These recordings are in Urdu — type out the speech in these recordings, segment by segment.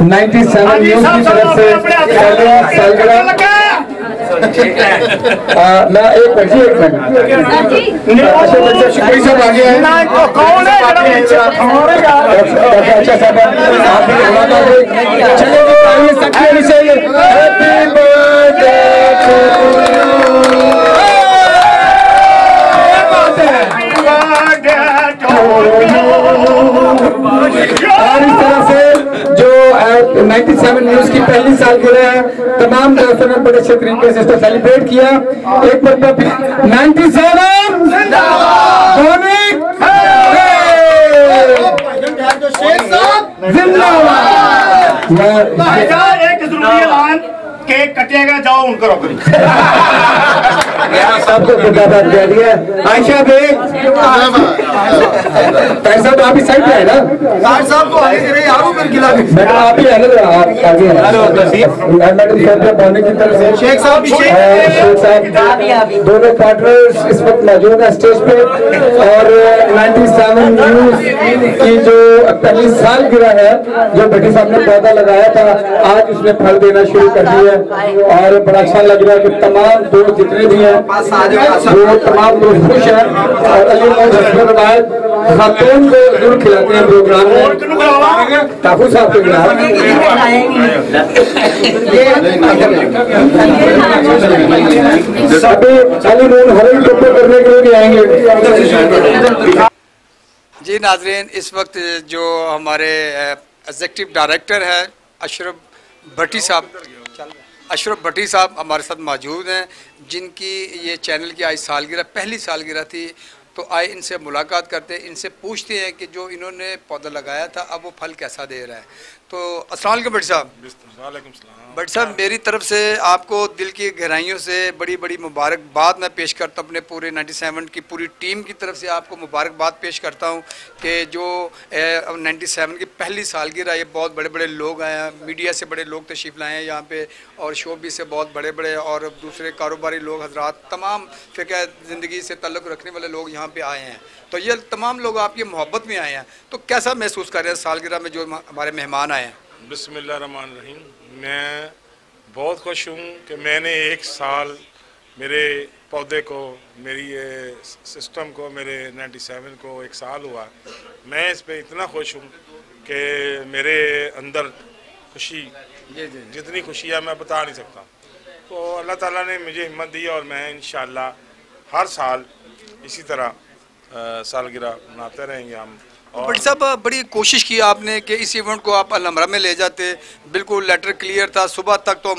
نائنٹی سیون نیوز کی طرف سے پہلے سالگرہ ایک منٹ ایک منٹ۔ صاحب آپ نائنٹی سیون نیوز کی پہلی سال سالگرہ ہے تمام دوستوں نے بڑے اچھے طریقے سے اس کو سیلیبریٹ کیا۔ ایک مرتبہ پھر نائنٹی سیون زندہ باد! ایک ضروری اعلان کہ کٹے گا جاؤ ان کو روکری سب کو خطابات دے دیا عائشہ بے پیسہ تو آپ ہی سائٹ پہ ہے نا تاہر صاحب کو آگے کرے یاروں پر گلا بھی میڈم آپ ہی ہے نا آپ آگے ہیں ہلو میڈم صاحب کے کی طرف سے شیخ صاحب بھی شیخ صاحب دونوں پارٹنرز اس وقت موجود ہیں سٹیج پہ اور 97 نیوز کی جو پہلی سال گرا ہے جو بیٹی صاحب نے پودا لگایا تھا آج اس نے پھل دینا شروع کر دیا ہے اور بڑا اچھا لگ رہا ہے کہ تمام دو جتنے بھی ہیں جو تمام لوگ خوش ہیں۔ اور علی محمد حسن روایت خاتون کو ضرور کھلاتے ہیں پروگرام میں۔ ٹاپو صاحب کے گلاس ابھی علی مون حرم ٹپو کرنے کے لیے بھی آئیں گے۔ جی ناظرین اس وقت جو ہمارے ایگزیکٹو ڈائریکٹر ہے اشرف بھٹی صاحب۔ چل رہے ہیں اشرف بھٹی صاحب ہمارے ساتھ موجود ہیں، جن کی یہ چینل کی آج سالگرہ، پہلی سالگرہ تھی، تو آئے ان سے ملاقات کرتے ہیں، ان سے پوچھتے ہیں کہ جو انہوں نے پودا لگایا تھا، اب وہ پھل کیسا دے رہا ہے۔ تو السلام علیکم بڑی صاحب۔ وعلیکم السلام۔ بٹ صاحب میری طرف سے آپ کو دل کی گہرائیوں سے بڑی بڑی مبارکباد میں پیش کرتا ہوں۔ اپنے پورے نائنٹی سیون کی پوری ٹیم کی طرف سے آپ کو مبارکباد پیش کرتا ہوں کہ جو نائنٹی سیون کی پہلی سالگرہ یہ بہت بڑے بڑے لوگ آئے ہیں۔ میڈیا سے بڑے لوگ تشریف لائے ہیں یہاں پہ اور شعبی سے بہت بڑے بڑے اور دوسرے کاروباری لوگ حضرات تمام فقہ زندگی سے تعلق رکھنے والے لوگ یہاں پہ آئے ہیں۔ تو یہ تمام لوگ آپ کی محبت میں آئے ہیں۔ تو کیسا محسوس کر رہے ہیں سالگرہ میں جو ہمارے مہمان آئے بسم اللہ الرحمن الرحیم۔ میں بہت خوش ہوں کہ میں نے ایک سال میرے پودے کو میری سسٹم کو میرے نائنٹی سیون کو ایک سال ہوا۔ میں اس پہ اتنا خوش ہوں کہ میرے اندر خوشی جی، جی، جی۔ جتنی خوشی ہے میں بتا نہیں سکتا۔ تو اللہ تعالیٰ نے مجھے ہمت دی اور میں انشاءاللہ ہر سال اسی طرح سالگرہ مناتے رہیں گے ہم۔ بڑی صاحب، بڑی کوشش کی آپ نے کہ اس ایونٹ کو آپ الحمرہ میں لے جاتے۔ بالکل لیٹر کلیئر تھا۔ صبح تک تو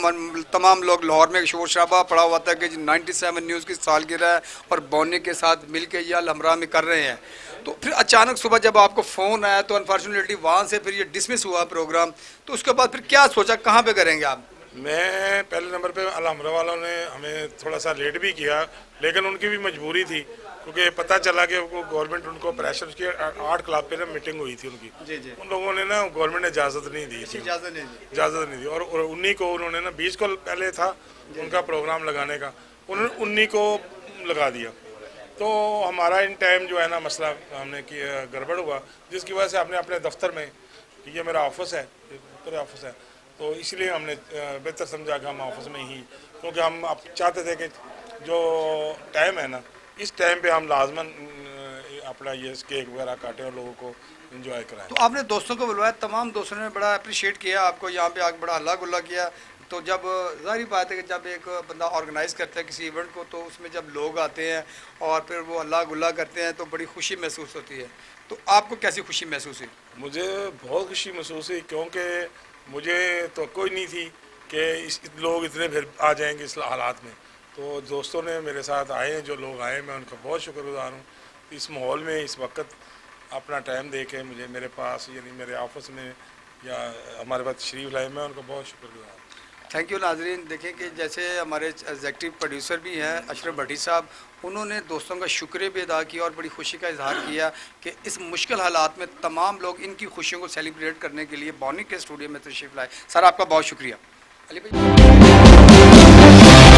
تمام لوگ لاہور میں شور شرابہ پڑا ہوا تھا کہ جی نائنٹی سیون نیوز کی سالگرہ ہے اور بونی کے ساتھ مل کے یہ الحمرہ میں کر رہے ہیں۔ تو پھر اچانک صبح جب آپ کو فون آیا تو انفارچونیٹلی وہاں سے پھر یہ ڈسمس ہوا پروگرام تو اس کے بعد پھر کیا سوچا؟ کہاں پہ کریں گے آپ؟ میں پہلے نمبر پہ الحمرہ والوں نے ہمیں تھوڑا سا لیٹ بھی کیا لیکن ان کی بھی مجبوری تھی کیونکہ پتہ چلا کہ گورنمنٹ ان کو پریشر کی آٹھ کلاب پہ نا میٹنگ ہوئی تھی ان کی۔ جی، جی۔ ان لوگوں نے نا گورنمنٹ نے اجازت نہیں دی اجازت نہیں دی۔ اور انہی کو انہوں نے نا بیس کو پہلے تھا جی۔ ان کا پروگرام لگانے کا۔ انہوں نے انہی کو لگا دیا۔ تو ہمارا ان ٹائم جو ہے نا مسئلہ ہم نے گڑبڑ ہوا جس کی وجہ سے ہم نے اپنے دفتر میں یہ میرا آفس ہے میرا آفس ہے۔ تو اس لیے ہم نے بہتر سمجھا کہ ہم آفس میں ہی کیونکہ ہم چاہتے تھے کہ جو ٹائم ہے نا اس ٹائم پہ ہم لازماً اپنا یہ کیک وغیرہ کاٹیں اور لوگوں کو انجوائے کرائیں۔ تو آپ نے دوستوں کو بلوایا تمام دوستوں نے بڑا اپریشیٹ کیا آپ کو یہاں پہ آ کے بڑا اللہ گلہ کیا۔ تو جب ظاہری بات ہے کہ جب ایک بندہ آرگنائز کرتا ہے کسی ایونٹ کو تو اس میں جب لوگ آتے ہیں اور پھر وہ اللہ گلہ کرتے ہیں تو بڑی خوشی محسوس ہوتی ہے۔ تو آپ کو کیسی خوشی محسوس ہوئی؟ مجھے بہت خوشی محسوس ہوئی کیونکہ مجھے تو کوئی نہیں تھی کہ اس لوگ اتنے پھر آ جائیں گے اس حالات میں۔ تو دوستوں نے میرے ساتھ آئے ہیں، جو لوگ آئے ہیں، میں ان کا بہت شکر گزار ہوں۔ اس ماحول میں، اس وقت اپنا ٹائم دے کے مجھے میرے پاس یعنی میرے آفس میں یا ہمارے پاس شریف لائے، میں ان کا بہت شکر گزار ہوں۔ تھینک یو ناظرین دیکھیں کہ جیسے ہمارے ایگزیکٹو پروڈیوسر بھی ہیں اشرف بھٹی صاحب انہوں نے دوستوں کا شکریہ بھی ادا کیا اور بڑی خوشی کا اظہار کیا کہ اس مشکل حالات میں تمام لوگ ان کی خوشیوں کو سیلیبریٹ کرنے کے لیے بونک کے اسٹوڈیو میں تشریف لائے سر آپ کا بہت شکریہ علی بھائی